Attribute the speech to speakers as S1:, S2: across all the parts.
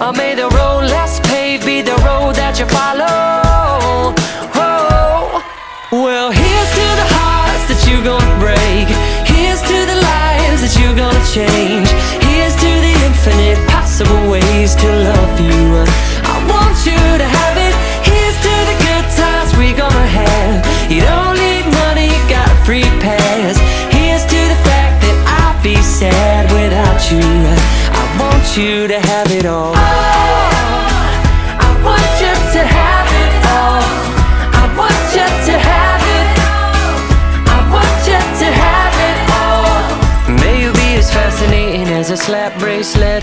S1: Or may the road less paved be the road that you follow. Whoa. Well, here's to the hearts that you're gonna break. Here's to the lives that you're gonna change. Here's to the infinite possible ways to love you. I want you to have it. Here's to the good times we're gonna have. You don't need money, you got a free pass. Here's to the fact that I'd be sad without you. I want you to have it all. Oh, I want you to have it all. I want you to have it. All. I want you to have it all. May you be as fascinating as a slap bracelet.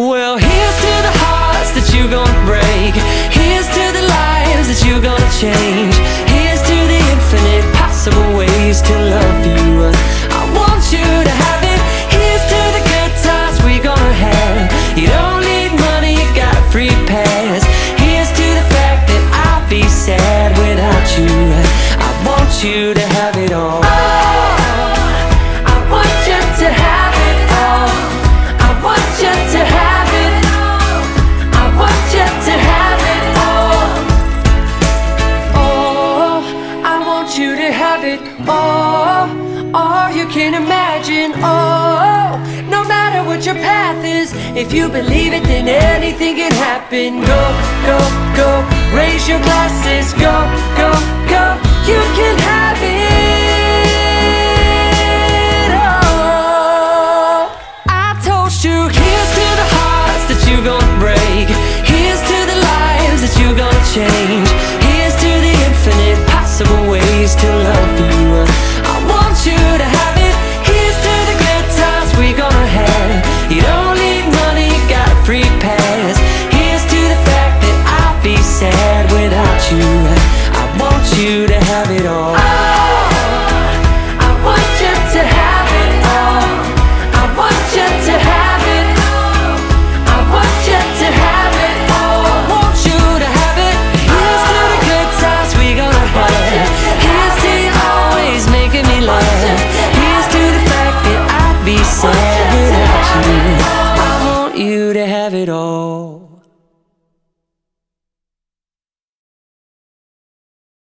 S1: Well, here's to the hearts that you're gonna break. Here's to the lives that you're gonna change. can imagine. Oh, no matter what your path is, if you believe it, then anything can happen. Go, go, go, raise your glasses. Go, go, go, you can have it. to have it all.